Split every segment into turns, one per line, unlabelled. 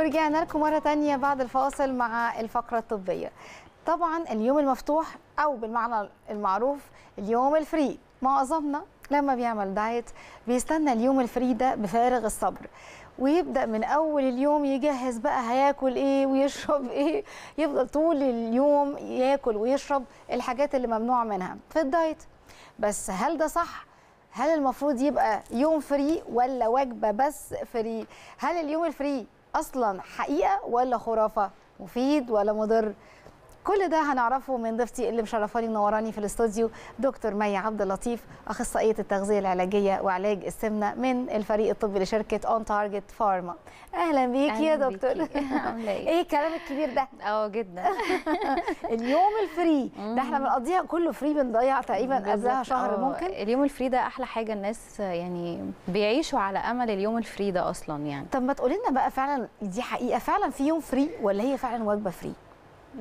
ورجعنا لكم مرة تانية بعد الفاصل مع الفقرة الطبية. طبعا اليوم المفتوح أو بالمعنى المعروف اليوم ال free. معظمنا لما بيعمل diet بيستنى اليوم ال free ده بفارغ الصبر. ويبدأ من أول اليوم يجهز بقى هياكل إيه ويشرب إيه. يفضل طول اليوم ياكل ويشرب الحاجات اللي ممنوع منها في ال diet. بس هل ده صح؟ هل المفروض يبقى يوم free ولا وجبة بس free؟ هل اليوم ال free أصلا حقيقة ولا خرافة؟ مفيد ولا مضر؟ كل ده هنعرفه من ضيفتي اللي مشرفاني منوراني في الاستوديو دكتور مي عبد اللطيف أخصائية التغذية العلاجية وعلاج السمنة من الفريق الطبي لشركة On Target Pharma أهلا بيكي يا دكتور.
إيه؟
إيه الكلام الكبير ده؟
أه جدا.
اليوم ال free. ده إحنا بنقضيها كله free بنضيع تقريبا قبلها
بالظبط.
شهر ممكن؟
اليوم ال free ده أحلى حاجة الناس يعني بيعيشوا على أمل اليوم ال free ده أصلا يعني.
طب ما تقولي لنا بقى فعلا دي حقيقة فعلا في يوم free ولا هي فعلا وجبة free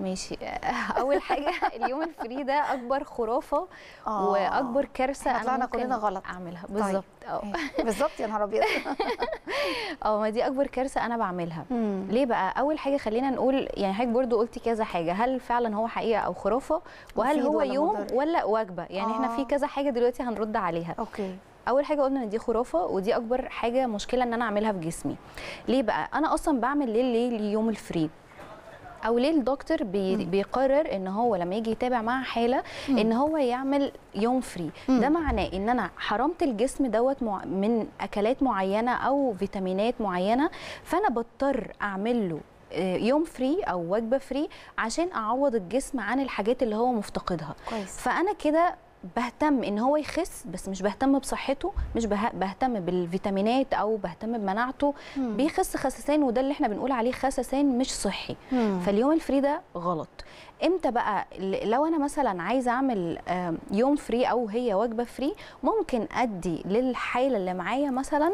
ماشي. أول حاجة اليوم ال free ده أكبر خرافة
آه.
واكبر
كارثة
أنا
طلعنا كلنا غلط.
أعملها. بالظبط. أه.
إيه، بالظبط يا نهار أبيض.
أه ما دي أكبر كارثة أنا بعملها.
مم.
ليه بقى؟ أول حاجة خلينا نقول يعني حضرتك برضو قلتي كذا حاجة. هل فعلا هو حقيقة أو خرافة؟ وهل هو
ولا
يوم
مضر؟
ولا وجبة؟ يعني إحنا
آه.
في كذا حاجة دلوقتي هنرد عليها.
okay.
أول حاجة قلنا إن دي خرافة ودي أكبر حاجة مشكلة إن أنا أعملها في جسمي. ليه بقى؟ أنا أصلا بعمل ليه ليه اليوم ال free. أو ليه الدكتور بي بيقرر إن هو لما يجي يتابع معاه حالة إن هو يعمل يوم
free.
ده معناه إن أنا حرمت الجسم دوت مع من أكلات معينة أو فيتامينات معينة فأنا بضطر أعمل له آه، يوم free أو وجبة free عشان أعوض الجسم عن الحاجات اللي هو مفتقدها.
كويس.
فأنا كده بهتم إن هو يخس بس مش بهتم بصحته مش به- بهتم بالفيتامينات أو بهتم بمناعته.
مم.
بيخس خسسان وده اللي إحنا بنقول عليه خسسان مش صحي.
مم.
فاليوم ال free ده غلط. إمتى بقى؟ لو أنا مثلا عايزة أعمل يوم free أو هي وجبة free ممكن أدي للحالة اللي معايا مثلا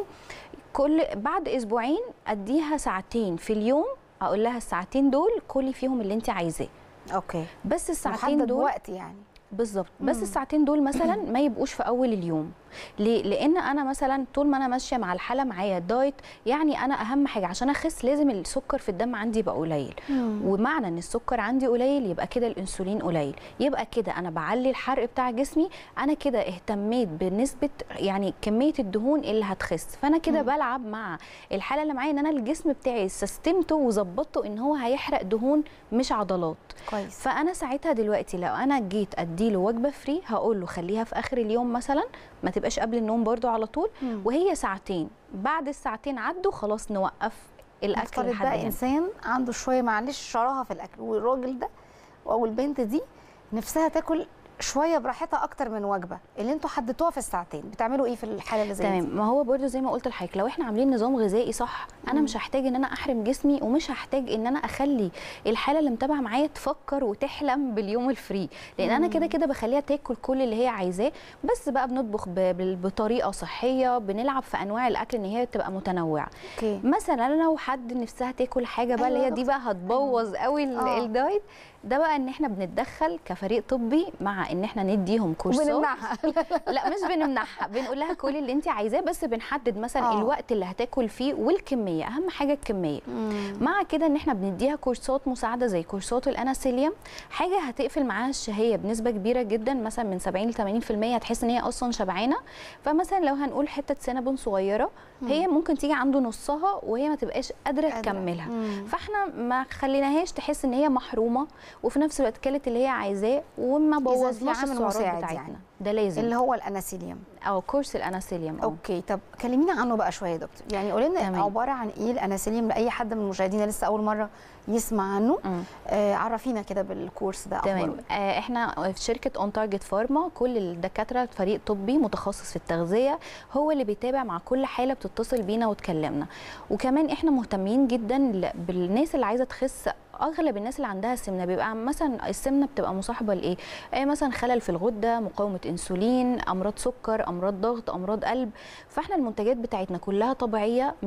كل بعد أسبوعين أديها ساعتين في اليوم أقول لها الساعتين دول كلي فيهم اللي انت عايزاه.
Okay.
بس الساعتين دول
وقت يعني.
بالظبط بس. الساعتين دول مثلا ما يبقوش في أول اليوم. ليه؟ لأن أنا مثلا طول ما أنا ماشية مع الحالة معايا diet يعني أنا أهم حاجة عشان أخس لازم السكر في الدم عندي يبقى قليل. ومعنى إن السكر عندي قليل يبقى كده الإنسولين قليل. يبقى كده أنا بعلي الحرق بتاع جسمي أنا كده اهتميت بنسبة يعني كمية الدهون اللي هتخس. فأنا كده. بلعب مع الحالة اللي معايا إن أنا الجسم بتاعي سستمته وظبطته إن هو هيحرق دهون مش عضلات.
كويس.
فأنا ساعتها دلوقتي لو أنا جيت اديله وجبة فري هقول له خليها في آخر اليوم مثلا ما تبقاش قبل النوم برضو على طول
مم.
وهي ساعتين بعد الساعتين عدوا خلاص نوقف
الأكل
لحد
بقى إنسان عنده شوية معلش شراهة في الأكل والراجل ده أو البنت دي نفسها تاكل شوية براحتها أكتر من وجبة. اللي أنتوا حددتوها في الساعتين. بتعملوا إيه في الحالة اللي زي
تمام.
دي
ما هو برضو زي ما قلت لحضرتك لو إحنا عاملين نظام غذائي صح أنا
مم.
مش هحتاج إن أنا أحرم جسمي ومش هحتاج إن أنا أخلي الحالة اللي متابعة معايا تفكر وتحلم باليوم ال free لأن أنا كده كده بخليها تاكل كل اللي هي عايزاه. بس بقى بنطبخ بطريقة صحية بنلعب في أنواع الأكل إن هي تبقى
متنوعة.
مثلا لو حد نفسها تاكل حاجة بقى اللي
أيوة
هي دي. بقى هتبوظ قوي ال-
آه.
ال diet ده بقى إن إحنا بنتدخل كفريق طبي مع إن إحنا نديهم كورسات.
وبنمنعها
لا مش بنمنعها بنقول لها كل اللي انت عايزاه بس بنحدد مثلا
آه.
الوقت اللي هتاكل فيه والكمية أهم حاجة الكمية. مع كده إن إحنا بنديها كورسات مساعدة زي كورسات الاناسيليوم حاجة هتقفل معاها الشهية بنسبة كبيرة جدا مثلا من 70 ل 80% هتحس إن هي أصلا شبعانة. فمثلا لو هنقول حتة Cinnabon صغيرة هي ممكن تيجي عند نصها وهي ما تبقاش
قادرة.
تكملها.
مم.
فإحنا ما خليناهاش تحس إن هي محرومة وفي نفس الوقت كلت اللي هي عايزاه وما بوظناش السعرات
مساعد
بتاعتنا
يعني.
ده لازم.
اللي هو الأناسيليوم.
أو كورس الأناسيليوم
okay طب كلمينا عنه بقى شوية يا دكتور. يعني قولي لنا. عبارة عن إيه الأناسيليوم لأي حد من مشاهدينا لسه أول مرة يسمع عنه.
مم.
آه عرفينا كده بالكورس ده
تمام. آه إحنا في شركة اون تارجت فارما كل الدكاترة فريق طبي متخصص في التغذية هو اللي بيتابع مع كل حالة بتتصل بينا وتكلمنا. وكمان إحنا مهتمين جدا بالناس اللي عايزة تخس. أغلب الناس اللي عندها سمنة بيبقى مثلا السمنة بتبقى مصاحبة لإيه؟ آه مثلا خلل في الغدة مقاومة إنسولين أمراض سكر أمراض ضغط أمراض قلب. فإحنا المنتجات بتاعتنا كلها طبيعية 100%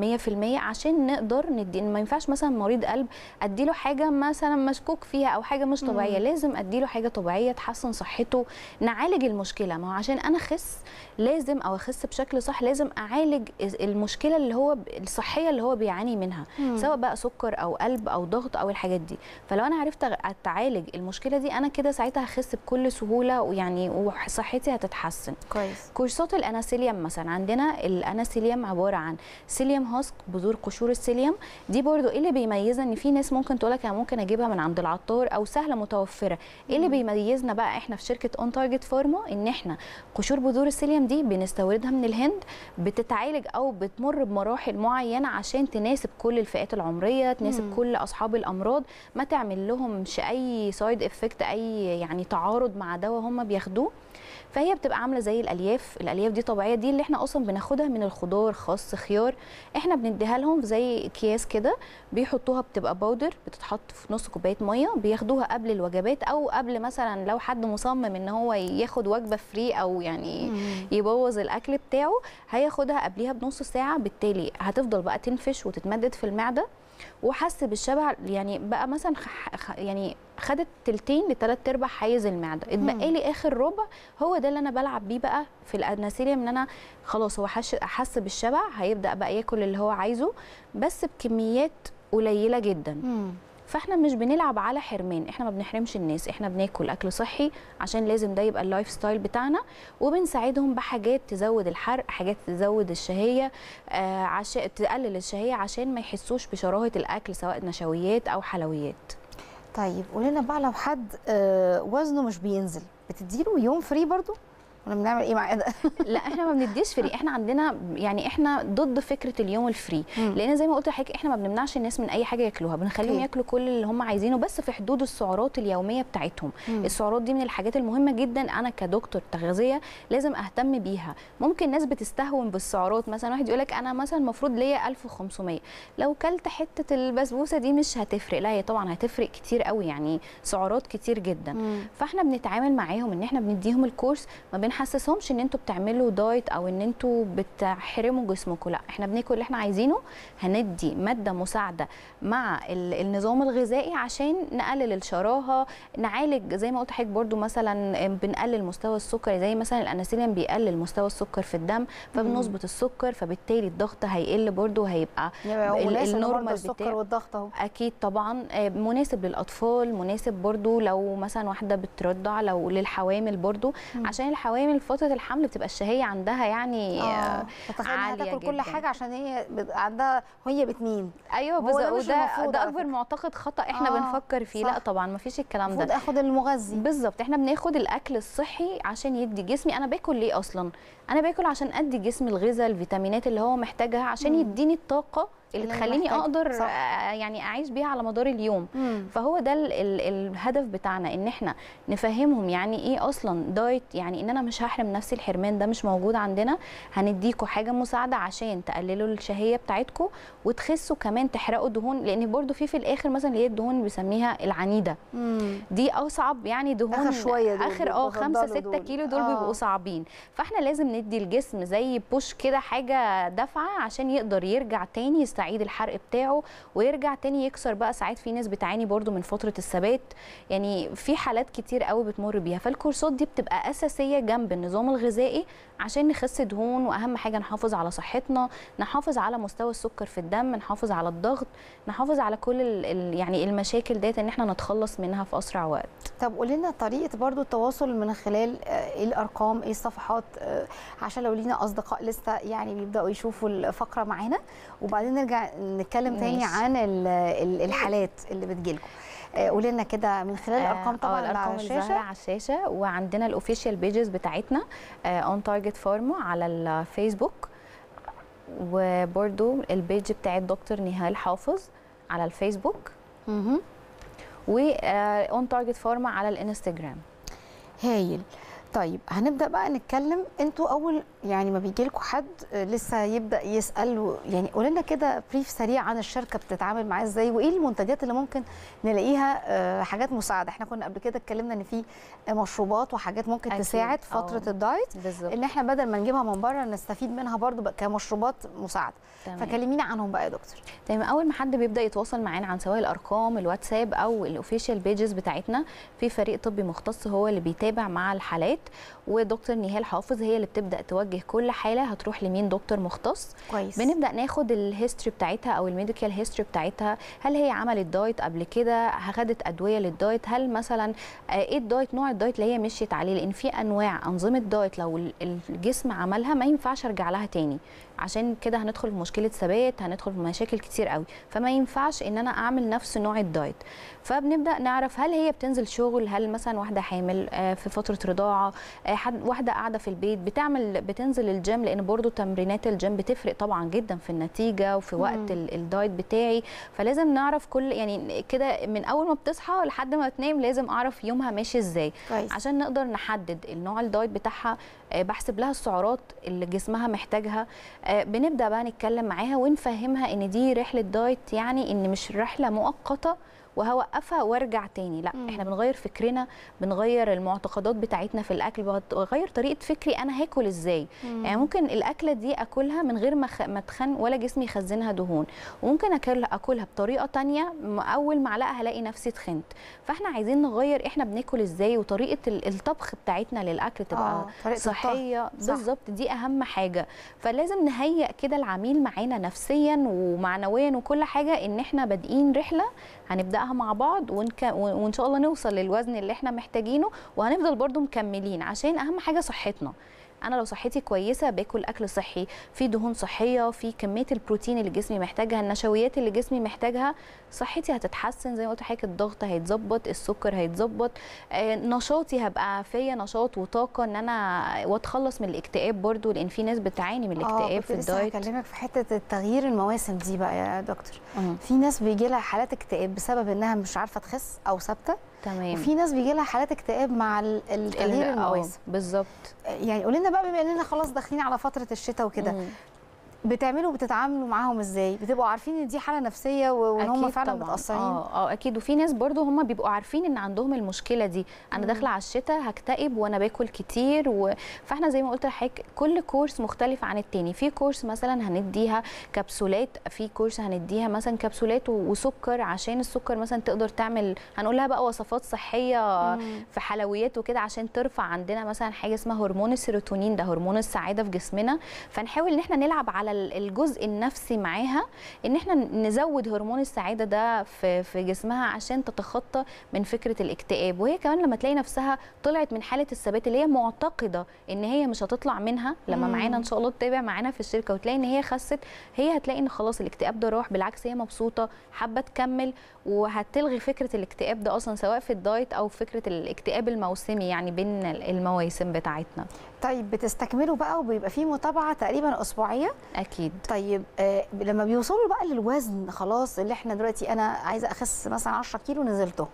عشان نقدر ندي ما ينفعش مثلا مريض قلب أديله حاجة مثلا مشكوك فيها أو حاجة مش طبيعية.
مم.
لازم أديله حاجة طبيعية تحسن صحته نعالج المشكلة. ما هو عشان أنا أخس لازم أو أخس بشكل صح لازم أعالج المشكلة اللي هو الصحية اللي هو بيعاني منها.
مم.
سواء بقى سكر أو قلب أو ضغط أو الحاجات دي. فلو أنا عرفت أتعالج المشكلة دي أنا كده ساعتها هخس بكل سهولة ويعني وصحتي هتتحسن.
كويس.
كورسات الاناسيليوم مثلا عندنا الاناسيليوم عبارة عن psyllium husk بذور قشور ال psyllium. دي برضو إيه اللي بيميزها إن في ناس ممكن تقول لك أنا ممكن أجيبها من عند العطار أو سهلة متوفرة. إيه اللي. بيميزنا بقى إحنا في شركة On Target Pharma إن إحنا قشور بذور ال psyllium دي بنستوردها من الهند بتتعالج أو بتمر بمراحل معينة عشان تناسب كل الفئات العمرية تناسب
مم.
كل أصحاب الأمراض. ما تعمل لهمش أي side effect أي يعني تعارض مع دواء هم بياخدوه. فهي بتبقى عاملة زي الألياف. الألياف دي طبيعية دي اللي إحنا أصلا بناخدها من الخضار خس خيار. إحنا بنديها لهم زي أكياس كده بيحطوها بتبقى powder بتتحط في نص كوباية مية. بياخدوها قبل الوجبات أو قبل مثلا لو حد مصمم إن هو ياخد وجبة free أو يعني. يبوظ الأكل بتاعه هياخدها قبليها بنص ساعة. بالتالي هتفضل بقى تنفش وتتمدد في المعدة. وحس بالشبع يعني بقى مثلا يعني خدت تلتين لتلات أرباع حيز المعدة. اتبقى لي آخر ربع هو ده اللي أنا بلعب بيه بقى في الاناسيليوم إن أنا خلاص هو حش حس بالشبع هيبدأ بقى ياكل اللي هو عايزه بس بكميات قليلة جدا.
مم.
فإحنا مش بنلعب على حرمان إحنا ما بنحرمش الناس إحنا بناكل أكل صحي عشان لازم ده يبقى ال lifestyle بتاعنا وبنساعدهم بحاجات تزود الحرق حاجات تزود الشهية آه عشان تقلل الشهية عشان ما يحسوش بشراهة الأكل سواء نشويات أو حلويات.
طيب قولي لنا بقى لو حد آه، وزنه مش بينزل بتديله يوم free برضو؟ ولا بنعمل إيه مع ده؟
لا إحنا ما بنديش free إحنا عندنا يعني إحنا ضد فكرة اليوم ال
free.
لأن زي ما قلت لحضرتك إحنا ما بنمنعش الناس من أي حاجة ياكلوها. بنخليهم. ياكلوا كل اللي هم عايزينه بس في حدود السعرات اليومية بتاعتهم. السعرات دي من الحاجات المهمة جدا أنا كدكتور تغذية لازم أهتم بيها. ممكن ناس بتستهون بالسعرات. مثلا واحد يقول لك أنا مثلا المفروض ليا 1500 لو كلت حتة البسبوسة دي مش هتفرق. لا هي طبعا هتفرق كتير قوي. يعني سعرات كتير جدا.
مم.
فاحنا بنتعامل معاهم إن إحنا بنديهم الكورس. ما بنحسسهمش ان أنتوا بتعملوا دايت أو ان أنتوا بتحرموا جسمكم. لا إحنا بناكل اللي إحنا عايزينه هندي مادة مساعدة مع ال- النظام الغذائي عشان نقلل الشراهة نعالج زي ما قلت لحضرتك برضو مثلا بنقلل مستوى السكر. زي مثلا الاناسيلين بيقلل مستوى السكر في الدم فبنظبط السكر فبالتالي الضغط هيقل برضو هيبقى
يبقى
ال-
مناسب
النورمال
السكر والضغط اهو.
أكيد طبعا. آه، مناسب للأطفال مناسب برضو لو مثلا واحدة بترضع لو للحوامل
مم.
عشان الحوامل فتره الحمل بتبقى الشهية عندها يعني آه،
إنها
عالية
تاكل كل
جداً.
حاجة عشان هي عندها وهي بتنين أيوه مش
وده ده
أكبر.
معتقد خطأ إحنا
آه،
بنفكر فيه
صح.
لا طبعا ما فيش الكلام ده
آخد المغذي
بالظبط إحنا بناخد الأكل الصحي عشان يدي جسمي أنا باكل ليه أصلا أنا باكل عشان أدي جسمي الغذاء الفيتامينات اللي هو محتاجها عشان. يديني الطاقة اللي تخليني. أقدر
صح.
آه، يعني أعيش بيها على مدار اليوم
مم.
فهو ده ال ال الهدف بتاعنا إن إحنا نفهمهم يعني إيه أصلا دايت يعني إن أنا مش هحرم نفسي الحرمان ده مش موجود عندنا هنديكوا حاجة مساعدة عشان تقللوا الشهية بتاعتكم وتخسوا كمان تحرقوا دهون لأن برضو في في الآخر مثلا اللي هي الدهون اللي بيسميها العنيدة
مم.
دي أصعب يعني دهون
آخر شوية دول
آخر آه
بيفضلوا
5 6
دول.
كيلو دول
آه.
بيبقوا صعبين فإحنا لازم ندي الجسم زي بوش كده حاجة دفعه عشان يقدر يرجع تاني يستعيد الحرق بتاعه ويرجع تاني يكسر بقى ساعات في ناس بتعاني برضو من فترة الثبات يعني في حالات كتير قوي بتمر بيها. فالكورسات دي بتبقى أساسية جنب النظام الغذائي عشان نخس دهون وأهم حاجة نحافظ على صحتنا نحافظ على مستوى السكر في الدم نحافظ على الضغط نحافظ على كل ال يعني المشاكل ديت إن إحنا نتخلص منها في أسرع وقت.
طب قولي لنا طريقة برضو التواصل من خلال آه، إيه الأرقام إيه الصفحات آه، عشان لو لينا أصدقاء لسه يعني بيبدأوا يشوفوا الفقرة معانا. وبعدين نرجع نتكلم تاني
ماشي.
عن ال- ال- الحالات اللي بتجيلكم. آه، قولي لنا كده من خلال الأرقام
آه،
طبعا
آه،
على
الارقام على الشاشة وعندنا ال official pages بتاعتنا On Target Pharma على الفيسبوك وبرده ال page بتاعت دكتور نهال حافظ على الفيسبوك.
مهم.
و On Target Pharma على الإنستجرام.
هايل. طيب هنبدأ بقى نتكلم. أنتوا أول يعني ما بيجي لكم حد لسه يبدأ يسأل يعني قول لنا كده brief سريع عن الشركة بتتعامل معاه إزاي وإيه المنتجات اللي ممكن نلاقيها آه، حاجات مساعدة. إحنا كنا قبل كده اتكلمنا إن في مشروبات وحاجات ممكن
أكيد،
تساعد
آه.
فترة الدايت
بالظبط.
إن إحنا بدل ما نجيبها من بره نستفيد منها برضو بقى كمشروبات
مساعدة.
فكلمينا عنهم بقى يا دكتور.
تمام. أول ما حد بيبدأ يتواصل معانا عن سواء الأرقام الواتساب أو ال official pages بتاعتنا في فريق طبي مختص هو اللي بيتابع مع الحالات. ودكتور نهال حافظ هي اللي بتبدأ توجه كل حالة هتروح لمين دكتور مختص.
كويس.
بنبدأ ناخد ال history بتاعتها أو ال medical history بتاعتها هل هي عملت دايت قبل كده؟ خدت أدوية للدايت هل مثلا آه، إيه الدايت نوع الدايت اللي هي مشيت عليه؟ لأن في أنواع أنظمة دايت لو ال- الجسم عملها ما ينفعش أرجع لها تاني. عشان كده هندخل في مشكلة ثبات هندخل في مشاكل كتير قوي. فما ينفعش إن أنا أعمل نفس نوع الدايت فبنبدأ نعرف هل هي بتنزل شغل؟ هل مثلا واحدة حامل آه، في فترة رضاعة؟ آه، حد واحدة قاعدة في البيت بتعمل بتنزل الجيم لأن برضو تمرينات الجيم بتفرق طبعا جدا في النتيجة وفي. وقت ال- الدايت بتاعي. فلازم نعرف كل يعني كده من أول ما بتصحى لحد ما تنام لازم أعرف يومها ماشي إزاي.
كويس.
عشان نقدر نحدد النوع الدايت بتاعها آه، بحسب لها السعرات اللي جسمها محتاجها. آه، بنبدأ بقى نتكلم معاها ونفهمها إن دي رحلة دايت يعني إن مش رحلة مؤقتة وهوقفها وارجع تاني لا
مم.
إحنا بنغير فكرنا بنغير المعتقدات بتاعتنا في الأكل بغير طريقة فكري أنا هاكل إزاي
مم.
يعني ممكن الأكلة دي أكلها من غير ما ما اتخن ولا جسمي يخزنها دهون وممكن اكلها أكلها بطريقة تانية أول معلقة هلاقي نفسي تخنت فإحنا عايزين نغير إحنا بناكل إزاي وطريقة ال- الطبخ بتاعتنا للأكل تبقى
آه،.
صحية
صح.
بالظبط دي أهم حاجة فلازم نهيئ كده العميل معانا نفسيا ومعنويا وكل حاجة إن إحنا بادئين رحلة هنبدأها مع بعض ونك... وإن شاء الله نوصل للوزن اللي إحنا محتاجينه وهنفضل برضو مكملين عشان أهم حاجة صحتنا. أنا لو صحتي كويسة باكل أكل صحي في دهون صحية في كمية البروتين اللي جسمي محتاجها النشويات اللي جسمي محتاجها صحتي هتتحسن زي ما قلت لحضرتك الضغط هيتظبط السكر هيتظبط آه، نشاطي هبقى فيا نشاط وطاقة إن أنا وأتخلص من الاكتئاب برضو لأن في ناس بتعاني من الاكتئاب
آه
في الدايت.
هكلمك في حتة التغيير المواسم دي بقى يا دكتور. في ناس بيجي لها حالات اكتئاب بسبب إنها مش عارفة تخس أو ثابتة؟
تمام.
وفي ناس بيجي لها حالات اكتئاب مع ال- التغيير
ال- آه،
المواسم.
بالظبط.
يعني قولي لنا بقى بما إننا خلاص داخلين على فترة الشتاء وكده. بتعملوا بتتعاملوا معاهم إزاي؟ بتبقوا عارفين إن دي حالة نفسية وإن هم فعلا
طبعاً.
متأثرين؟
آه آه أكيد. وفي ناس برضو هم بيبقوا عارفين إن عندهم المشكلة دي.
أنا.
داخلة على الشتاء هكتئب وأنا باكل كتير و... فإحنا زي ما قلت لحضرتك كل كورس مختلف عن التاني. في كورس مثلا هنديها كبسولات في كورس هنديها مثلا كبسولات وسكر عشان السكر مثلا تقدر تعمل هنقول لها بقى وصفات صحية
مم.
في حلويات وكده عشان ترفع عندنا مثلا حاجة اسمها هرمون السيروتونين. ده هرمون السعادة في جسمنا. فنحاول إن إحنا نلعب على ال- الجزء النفسي معاها إن إحنا نزود هرمون السعادة ده في في جسمها عشان تتخطى من فكرة الاكتئاب وهي كمان لما تلاقي نفسها طلعت من حالة الثبات اللي هي معتقدة إن هي مش هتطلع منها لما
مم.
معانا إن شاء الله تتابع معانا في الشركة وتلاقي إن هي خست هي هتلاقي إن خلاص الاكتئاب ده راح بالعكس هي مبسوطة حابة تكمل وهتلغي فكرة الاكتئاب ده أصلا سواء في الدايت أو فكرة الاكتئاب الموسمي يعني بين المواسم بتاعتنا.
طيب بتستكملوا بقى وبيبقى في متابعة تقريبا أسبوعية؟
أكيد.
طيب آه لما بيوصلوا بقى للوزن خلاص اللي إحنا دلوقتي أنا عايزة أخس مثلا 10 كيلو نزلته.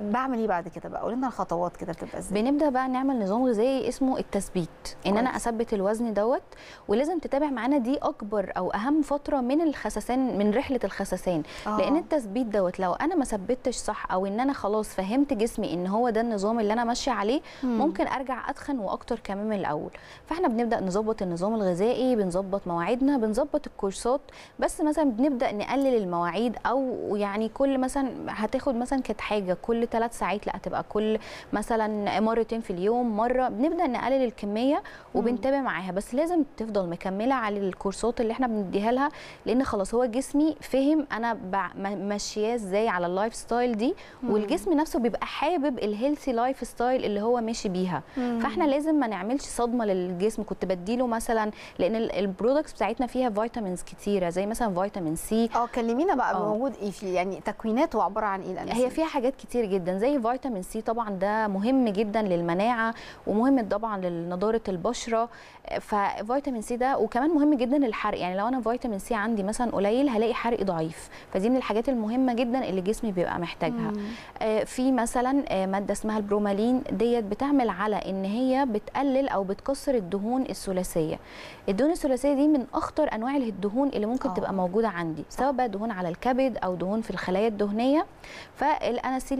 بعمل إيه بعد كده بقى قولي لنا الخطوات كده بتبقى إزاي
بنبدأ بقى نعمل نظام غذائي اسمه التثبيت إن
أنا.
أثبت الوزن دوت ولازم تتابع معانا دي أكبر أو أهم فترة من الخسسان من رحلة الخسسان
آه.
لأن التثبيت دوت لو أنا ما ثبتش صح أو إن أنا خلاص فهمت جسمي إن هو ده النظام اللي أنا ماشية عليه
مم.
ممكن أرجع أتخن وأكتر كمان من الأول فإحنا بنبدأ نظبط النظام الغذائي بنظبط مواعيدنا بنظبط الكورسات بس مثلا بنبدأ نقلل المواعيد أو يعني كل مثلا هتاخد مثلا كانت حاجة كل ثلاث ساعات لأ هتبقى كل مثلا مرتين في اليوم مرة بنبدأ نقلل الكمية وبنتابع معاها بس لازم تفضل مكملة على الكورسات اللي إحنا بنديها لها لأن خلاص هو جسمي فهم أنا ماشياه إزاي على ال lifestyle دي. والجسم نفسه بيبقى حابب ال healthy lifestyle اللي هو ماشي بيها
مم.
فاحنا لازم ما نعملش صدمة للجسم كنت بديله مثلا لأن ال products بتاعتنا فيها vitamins كتيرة زي مثلا فيتامين سي
آه كلمينا بقى
آه.
موجود إيه فيه يعني تكويناته عبارة عن إيه؟
هي فيها حاجات كتير جدا. زي فيتامين سي طبعا ده مهم جدا للمناعة ومهم طبعا لنضارة البشرة. ففيتامين سي ده وكمان مهم جدا للحرق يعني لو أنا فيتامين سي عندي مثلا قليل هلاقي حرقي ضعيف. فدي من الحاجات المهمة جدا اللي جسمي بيبقى محتاجها. آه في مثلا آه مادة اسمها البرومالين ديت بتعمل على إن هي بتقلل أو بتكسر الدهون الثلاثية. الدهون الثلاثية دي من أخطر أنواع الدهون اللي ممكن
آه.
تبقى موجودة عندي. سواء بقى دهون على الكبد أو دهون في الخلايا الدهنية.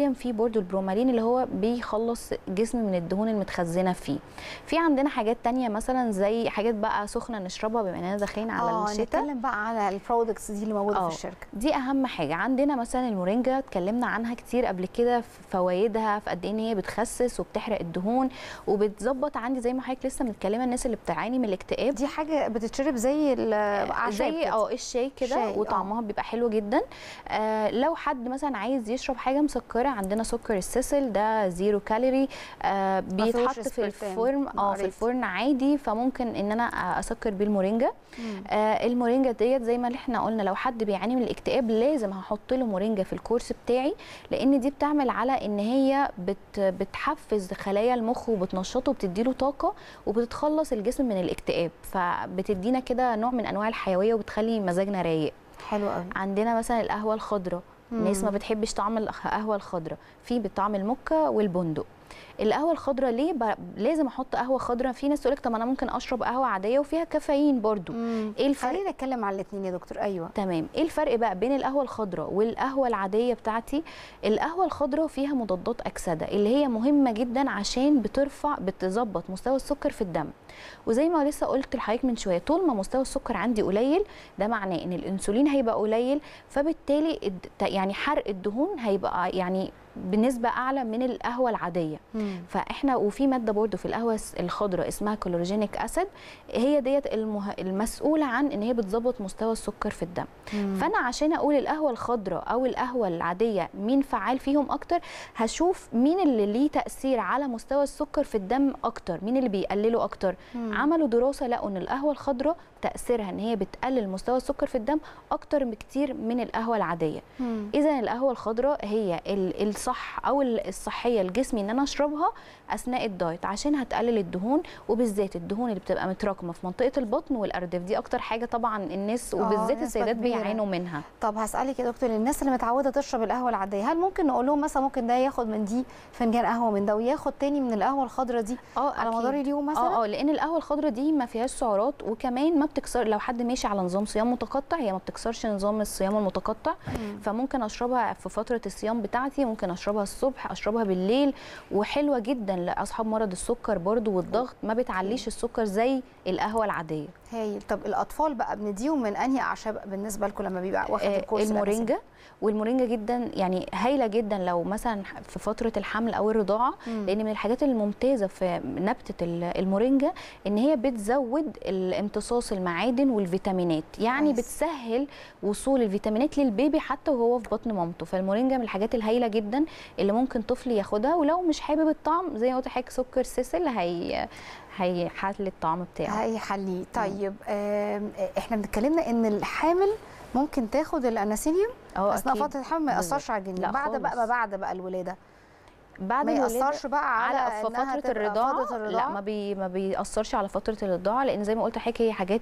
فالاناسيليوم فيه برضو البرومالين اللي هو بيخلص الجسم من الدهون المتخزنة فيه في عندنا حاجات تانية مثلا زي حاجات بقى سخنة نشربها بما إننا داخلين على
آه
الشتاء
نتكلم بقى على ال products دي اللي موجودة
آه.
في الشركة
دي أهم حاجة عندنا مثلا المورينجا اتكلمنا عنها كتير قبل كده في فوائدها في قد إيه إن هي بتخسس وبتحرق الدهون وبتظبط عندي زي ما حضرتك لسه متكلمة الناس اللي بتعاني من الاكتئاب
دي حاجة بتتشرب زي الاعشاب
زي. آه الشاي كده
آه.
وطعمها بيبقى حلو جدا آه لو حد مثلا عايز يشرب حاجة مسكرة عندنا سكر السيسل ده zero calorie آه بيتحط في الفرن آه في. الفرن عادي فممكن إن أنا أسكر بيه المورينجا. آه المورينجا ديت زي ما إحنا قلنا لو حد بيعاني من الاكتئاب لازم هحط له مورينجا في الكورس بتاعي لأن دي بتعمل على إن هي بت بتحفز خلايا المخ وبتنشطه وبتديله طاقة وبتتخلص الجسم من الاكتئاب. فبتدينا كده نوع من أنواع الحيوية وبتخلي مزاجنا رايق.
حلو قوي
عندنا مثلا القهوة الخضراء. الناس ما بتحبش طعم القهوه الخضراء في بطعم الموكا والبندق. القهوة الخضراء ليه ب... لازم أحط قهوة خضراء في ناس تقول لك طب أنا ممكن أشرب قهوة عادية وفيها كافيين برضو.
مم.
إيه الفرق؟
خلينا نتكلم على الاثنين يا دكتور. أيوه.
تمام. إيه الفرق بقى بين القهوة الخضراء والقهوة العادية بتاعتي؟ القهوة الخضراء فيها مضادات أكسدة اللي هي مهمة جدا عشان بترفع بتظبط مستوى السكر في الدم. وزي ما لسه قلت لحضرتك من شوية طول ما مستوى السكر عندي قليل ده معناه إن الإنسولين هيبقى قليل فبالتالي يعني حرق الدهون هيبقى يعني بنسبة أعلى من القهوة العادية
مم.
فإحنا وفي مادة برضو في القهوة الخضراء اسمها كلوروجينيك اسيد هي ديت المه... المسؤولة عن إن هي بتظبط مستوى السكر في الدم
مم.
فأنا عشان أقول القهوة الخضراء أو القهوة العادية مين فعال فيهم أكتر هشوف مين اللي ليه تأثير على مستوى السكر في الدم أكتر مين اللي بيقلله أكتر
مم.
عملوا دراسة لقوا إن القهوة الخضراء تأثيرها إن هي بتقلل مستوى السكر في الدم أكتر بكتير من القهوة
العادية.
إذا القهوة الخضراء هي ال- الصح أو ال- الصحية لجسمي إن أنا أشربها أثناء الدايت عشان هتقلل الدهون وبالذات الدهون اللي بتبقى متراكمة في منطقة البطن والأرداف دي أكتر حاجة طبعا الناس
آه،
وبالذات السيدات. بيعانوا منها
طب هسألك يا دكتور الناس اللي متعودة تشرب القهوة العادية هل ممكن نقول لهم مثلا ممكن ده ياخد من دي فنجان قهوة من ده وياخد تاني من القهوة الخضراء دي
آه
على. مدار اليوم مثلا؟
آه آه لأن القهوة الخضراء دي ما فيهاش سعرات وكمان ما بتكسر لو حد ماشي على نظام صيام متقطع هي ما بتكسرش نظام الصيام المتقطع
مم.
فممكن أشربها في فترة الصيام بتاعتي ممكن أشربها الصبح أشربها بالليل وحلوة جدا لأصحاب مرض السكر برضو والضغط ما بتعليش السكر زي القهوة العادية
هايل طب الأطفال بقى بنديهم من أنهي أعشاب بالنسبة لكم لما بيبقى واخد
آه،
الكورس؟
المورينجا والمورينجا جدا يعني هايلة جدا لو مثلا في فترة الحمل أو الرضاعة
مم.
لأن من الحاجات الممتازة في نبتة ال- المورينجا إن هي بتزود الامتصاص المعادن والفيتامينات. يعني. بتسهل وصول الفيتامينات للبيبي حتى وهو في بطن مامته. فالمورينجا من الحاجات الهايلة جدا اللي ممكن طفل ياخدها ولو مش حابب الطعم زي ما قلت لحضرتك سكر سيسل هي هيحل الطعم بتاعه.
هيحليه. طيب آم، إحنا بنتكلمنا إن الحامل ممكن تاخد الاناسيليوم أه
أثناء.
فترة الحمل ما
يأثرش.
على الجنين. بعد بقى بعد بقى الولادة.
بعد
ما يأثرش بقى على,
على
فترة الرضاعة. لا؟
ما بي ما بيأثرش على فترة الرضاعة لأن زي ما قلت لحضرتك هي حاجات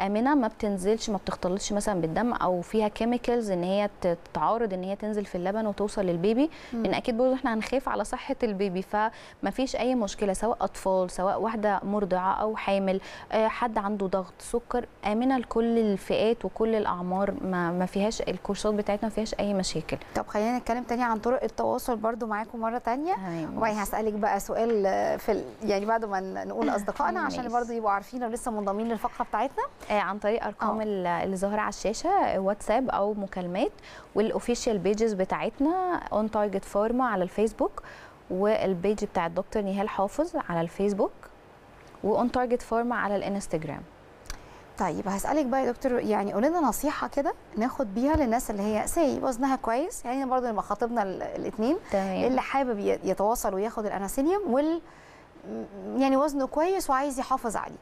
آمنة ما بتنزلش ما بتختلطش مثلا بالدم أو فيها chemicals إن هي تتعارض إن هي تنزل في اللبن وتوصل لل baby. لأن أكيد برضه إحنا هنخاف على صحة ال baby فما فيش أي مشكلة سواء أطفال سواء واحدة مرضعة أو حامل آه، حد عنده ضغط سكر آمنة لكل الفئات وكل الأعمار ما, ما فيهاش الكورسات بتاعتنا ما فيهاش أي مشاكل.
طب خلينا نتكلم تاني عن طرق التواصل برضو معاكم مرة تانية
تمام
وبعدين هسألك بقى سؤال في ال... يعني بعد ما نقول أصدقائنا عشان. برضو يبقوا عارفين لو لسه منضمين للفقرة بتاعتنا
آه، عن طريق أرقام
آه.
ال- اللي ظاهرة على الشاشة واتساب أو مكالمات وال official pages بتاعتنا On Target Pharma على الفيسبوك وال page بتاع الدكتور نهال حافظ على الفيسبوك و On Target Pharma على الانستجرام
طيب هسألك بقى يا دكتور يعني قولي لنا نصيحة كده ناخد بيها للناس اللي هي خست وزنها كويس يعني برضو لما خاطبنا الاثنين اللي حابب يتواصل وياخد الاناسيليوم وال يعني وزنه كويس وعايز يحافظ عليه.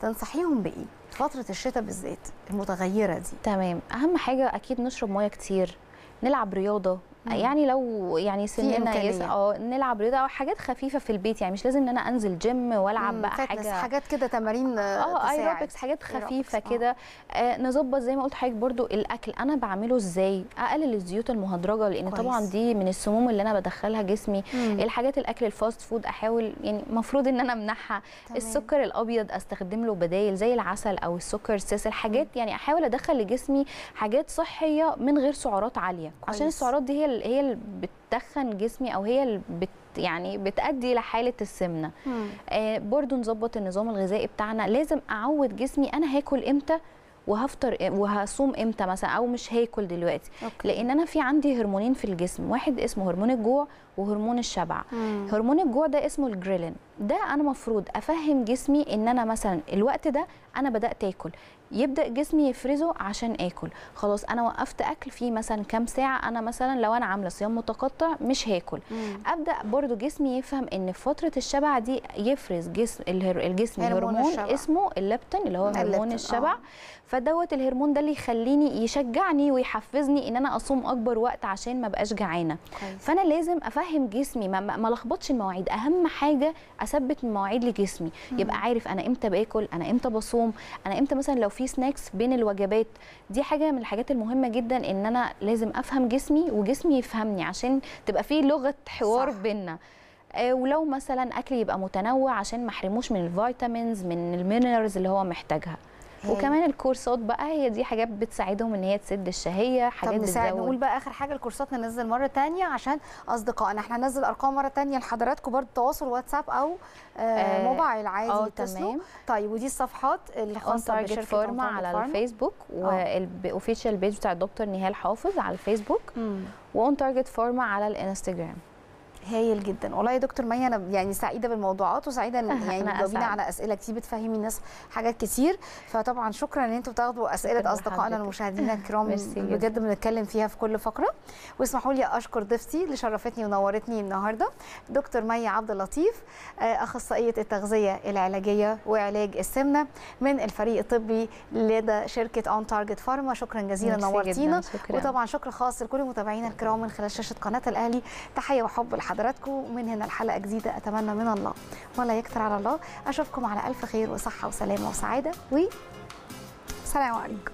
تنصحيهم بإيه؟ فترة الشتاء بالذات المتغيرة دي.
تمام. أهم حاجة أكيد نشرب ميه كتير نلعب
رياضة.
يعني لو يعني سننا. yes آه نلعب رياضة أو حاجات خفيفة في البيت يعني مش لازم إن أنا أنزل جيم وألعب
مم،
بقى حاجة
حاجات كده تمارين آه.
ايروبكس حاجات
aerobics،
خفيفة
آه.
كده آه نظبط زي ما قلت حضرتك برضو الأكل أنا بعمله إزاي أقلل الزيوت المهدرجة لأن
كويس.
طبعا دي من السموم اللي أنا بدخلها جسمي
مم.
الحاجات الأكل ال fast food أحاول يعني المفروض إن أنا امنعها. السكر الأبيض أستخدم له بدايل زي العسل أو السكر السيس الحاجات يعني أحاول أدخل لجسمي حاجات صحية من غير سعرات عالية
كويس.
عشان السعرات دي هي ال- هي اللي بتتخن جسمي أو هي اللي بت يعني بتؤدي لحاله السمنة
مم.
آه برضو نظبط النظام الغذائي بتاعنا لازم أعود جسمي أنا هاكل إمتى وهفطر وهصوم إمتى مثلا أو مش هاكل دلوقتي
okay.
لأن أنا في عندي هرمونين في الجسم واحد اسمه هرمون الجوع وهرمون الشبع
مم.
هرمون الجوع ده اسمه الجريلين ده أنا مفروض أفهم جسمي إن أنا مثلا الوقت ده أنا بدأت آكل يبدأ جسمي يفرزه عشان آكل خلاص أنا وقفت أكل في مثلا كام ساعة أنا مثلا لو أنا عاملة صيام متقطع مش هاكل
مم.
أبدأ برضو جسمي يفهم إن في فترة الشبع دي يفرز جسم الجسم
هرمون
هرمون. اسمه الليبتين اللي هو هرمون
آه.
الشبع فدوت الهرمون ده اللي يخليني يشجعني ويحفزني إن أنا أصوم أكبر وقت عشان ما بقاش
جعانة.
فأنا لازم أفهم جسمي ما, ما ما لخبطش المواعيد أهم حاجة أثبت المواعيد لجسمي. يبقى عارف أنا إمتى باكل أنا إمتى بصوم أنا إمتى مثلا لو في snacks بين الوجبات. دي حاجة من الحاجات المهمة جدا إن أنا لازم أفهم جسمي وجسمي يفهمني عشان تبقى في لغة حوار. بينا آه، ولو مثلا اكل يبقى متنوع عشان ما أحرموش من ال vitamins من ال minerals اللي هو محتاجها. وكمان الكورسات بقى هي دي حاجات بتساعدهم إن هي تسد الشهية
طب
حاجات
نساعد
بتزود.
نقول بقى آخر حاجة الكورسات ننزل مرة تانية عشان أصدقائنا. إحنا هننزل أرقام مرة تانية لحضراتكم برضه تواصل واتساب أو آه
آه،
موبايل عادي آه
تمام.
طيب ودي الصفحات
الخاصة
بشركه Pharma
على. الفيسبوك وال official page بتاع الدكتور نهال حافظ على الفيسبوك.
و
On Target Pharma على الإنستجرام.
هايل جدا والله يا دكتور مي أنا يعني سعيدة بالموضوعات وسعيدة يعني
أسعد.
على أسئلة كتير بتفهمي الناس حاجات كتير فطبعا شكرا إن أنتوا بتاخدوا
أسئلة
أصدقائنا
لحضرتك.
المشاهدين الكرام. بجد بنتكلم فيها في كل فقرة واسمحوا لي أشكر ضيفتي اللي شرفتني ونورتني النهارده دكتور مي عبد اللطيف آه، أخصائية التغذية العلاجية وعلاج السمنة من الفريق الطبي لدى شركة On Target Pharma شكرا جزيلا نورتينا. وطبعا شكر خاص لكل متابعينا الكرام من خلال شاشة قناة الأهلي تحية وحب لحضراتكم من هنا الحلقة جديدة. أتمنى من الله ولا يكثر على الله. أشوفكم على ألف خير وصحة وسلامة وسعادة. و سلام عليكم.